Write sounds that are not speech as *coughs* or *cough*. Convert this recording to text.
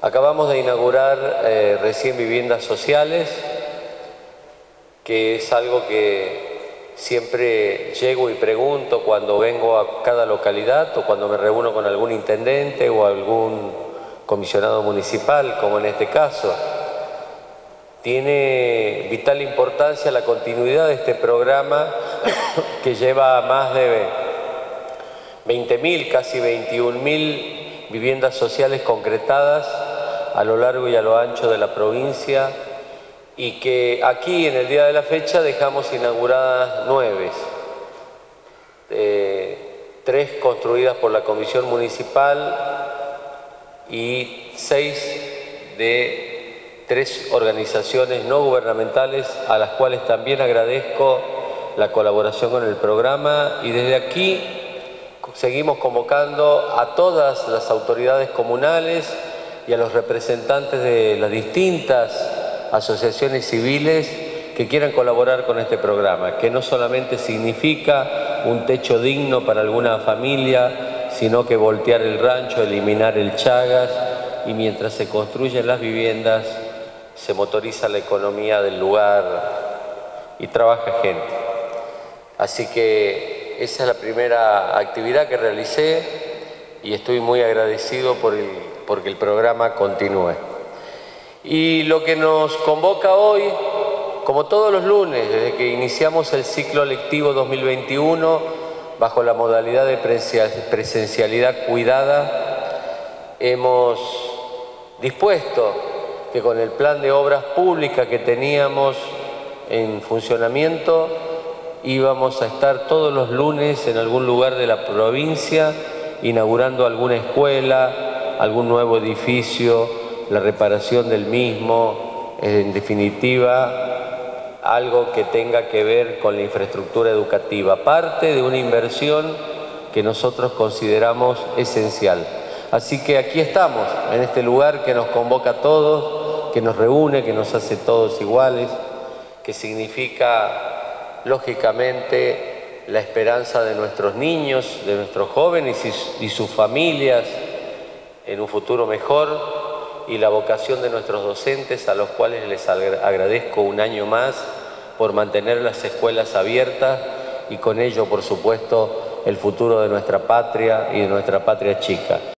Acabamos de inaugurar eh, recién viviendas sociales, que es algo que siempre llego y pregunto cuando vengo a cada localidad o cuando me reúno con algún intendente o algún comisionado municipal, como en este caso. Tiene vital importancia la continuidad de este programa *coughs* que lleva más de 20.000, casi 21.000 viviendas sociales concretadas a lo largo y a lo ancho de la provincia y que aquí en el día de la fecha dejamos inauguradas nueve, eh, tres construidas por la Comisión Municipal y seis de tres organizaciones no gubernamentales a las cuales también agradezco la colaboración con el programa. Y desde aquí seguimos convocando a todas las autoridades comunales, y a los representantes de las distintas asociaciones civiles que quieran colaborar con este programa, que no solamente significa un techo digno para alguna familia, sino que voltear el rancho, eliminar el Chagas y mientras se construyen las viviendas se motoriza la economía del lugar y trabaja gente. Así que esa es la primera actividad que realicé y estoy muy agradecido por el porque el programa continúe. Y lo que nos convoca hoy, como todos los lunes, desde que iniciamos el ciclo lectivo 2021, bajo la modalidad de presencialidad cuidada, hemos dispuesto que con el plan de obras públicas que teníamos en funcionamiento, íbamos a estar todos los lunes en algún lugar de la provincia inaugurando alguna escuela, algún nuevo edificio, la reparación del mismo, en definitiva, algo que tenga que ver con la infraestructura educativa, parte de una inversión que nosotros consideramos esencial. Así que aquí estamos, en este lugar que nos convoca a todos, que nos reúne, que nos hace todos iguales, que significa, lógicamente, la esperanza de nuestros niños, de nuestros jóvenes y, sus familias, en un futuro mejor y la vocación de nuestros docentes a los cuales les agradezco un año más por mantener las escuelas abiertas y con ello, por supuesto, el futuro de nuestra patria y de nuestra patria chica.